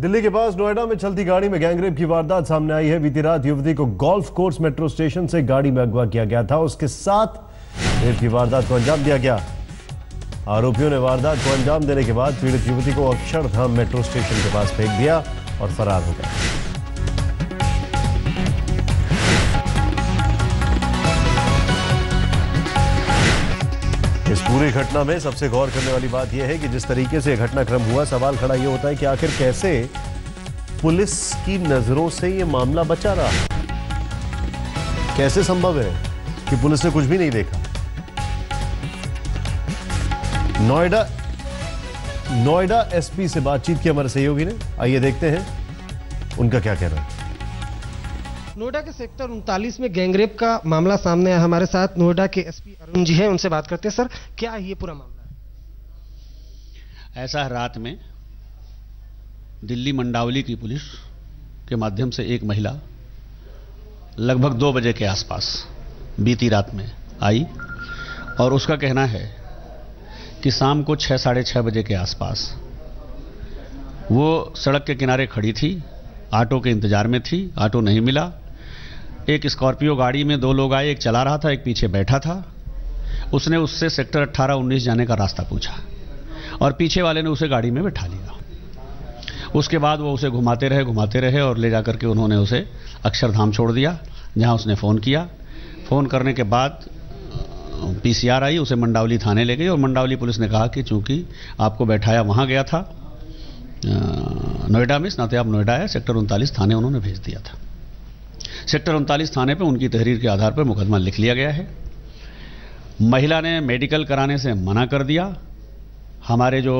दिल्ली के पास नोएडा में चलती गाड़ी में गैंगरेप की वारदात सामने आई है। बीती रात युवती को गोल्फ कोर्स मेट्रो स्टेशन से गाड़ी में अगवा किया गया था। उसके साथ रेप की वारदात को अंजाम दिया गया। आरोपियों ने वारदात को अंजाम देने के बाद पीड़ित युवती को अक्षरधाम मेट्रो स्टेशन के पास फेंक दिया और फरार हो गया इस पूरी घटना में सबसे गौर करने वाली बात यह है कि जिस तरीके से घटनाक्रम हुआ, सवाल खड़ा यह होता है कि आखिर कैसे पुलिस की नज़रों से यह मामला बचा रहा कैसे संभव है कि पुलिस ने कुछ भी नहीं देखा? नोएडा नोएडा एसपी से बातचीत की हमारे सहयोगी ने। आइए देखते हैं उनका क्या कहना है। नोएडा के सेक्टर उनतालीस में गैंगरेप का मामला सामने आया। हमारे साथ नोएडा के एसपी अरुण जी हैं, उनसे बात करते हैं। सर, क्या है ये पूरा मामला ऐसा रात में दिल्ली मंडावली की पुलिस के माध्यम से एक महिला लगभग दो बजे के आसपास बीती रात में आई और उसका कहना है कि शाम को छः साढ़े छः बजे के आसपास वो सड़क के किनारे खड़ी थी, ऑटो के इंतज़ार में थी, ऑटो नहीं मिला एक स्कॉर्पियो गाड़ी में दो लोग आए, एक चला रहा था, एक पीछे बैठा था। उसने उससे सेक्टर 18 19 जाने का रास्ता पूछा और पीछे वाले ने उसे गाड़ी में बैठा लिया। उसके बाद वो उसे घुमाते रहे घुमाते रहे और ले जाकर के उन्होंने उसे अक्षरधाम छोड़ दिया, जहाँ उसने फ़ोन किया। फ़ोन करने के बाद पीसीआर आई, उसे मंडावली थाने ले गई और मंडावली पुलिस ने कहा कि चूँकि आपको बैठाया वहाँ गया था नोएडा में नाते आप नोएडा आया सेक्टर उनतालीस थाने उन्होंने भेज दिया था। सेक्टर उनतालीस थाने पर उनकी तहरीर के आधार पर मुकदमा लिख लिया गया है। महिला ने मेडिकल कराने से मना कर दिया। हमारे जो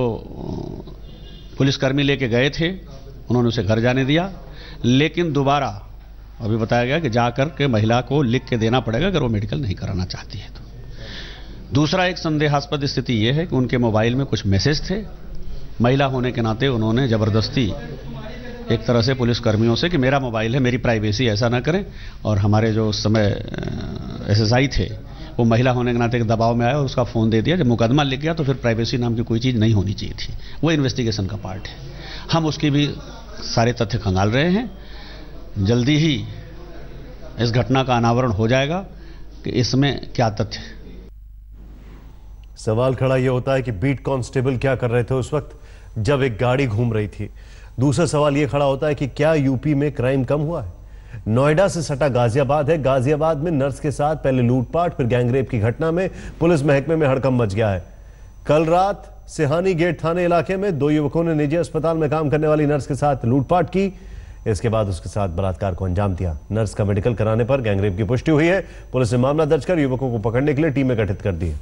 पुलिसकर्मी लेके गए थे, उन्होंने उसे घर जाने दिया। लेकिन दोबारा अभी बताया गया कि जाकर के महिला को लिख के देना पड़ेगा अगर वो मेडिकल नहीं कराना चाहती है तो। दूसरा एक संदेहास्पद स्थिति यह है कि उनके मोबाइल में कुछ मैसेज थे। महिला होने के नाते उन्होंने ज़बरदस्ती एक तरह से पुलिस कर्मियों से कि मेरा मोबाइल है, मेरी प्राइवेसी ऐसा ना करें। और हमारे जो उस समय एसएसआई थे, वो महिला होने के नाते एक दबाव में आया और उसका फ़ोन दे दिया। जब मुकदमा लिख गया तो फिर प्राइवेसी नाम की कोई चीज़ नहीं होनी चाहिए थी। वो इन्वेस्टिगेशन का पार्ट है। हम उसकी भी सारे तथ्य खंगाल रहे हैं। जल्दी ही इस घटना का अनावरण हो जाएगा कि इसमें क्या तथ्य सवाल खड़ा यह होता है कि बीट कांस्टेबल क्या कर रहे थे उस वक्त? जब एक गाड़ी घूम रही थी। दूसरा सवाल यह खड़ा होता है कि क्या यूपी में क्राइम कम हुआ है? नोएडा से सटा गाजियाबाद है। गाजियाबाद में नर्स के साथ पहले लूटपाट, फिर गैंगरेप की घटना में पुलिस महकमे में हड़कम मच गया है। कल रात सिहानी गेट थाने इलाके में दो युवकों ने निजी अस्पताल में काम करने वाली नर्स के साथ लूटपाट की। इसके बाद उसके साथ बलात्कार को अंजाम दिया। नर्स का मेडिकल कराने पर गैंगरेप की पुष्टि हुई है। पुलिस ने मामला दर्ज कर युवकों को पकड़ने के लिए टीमें गठित कर दी है।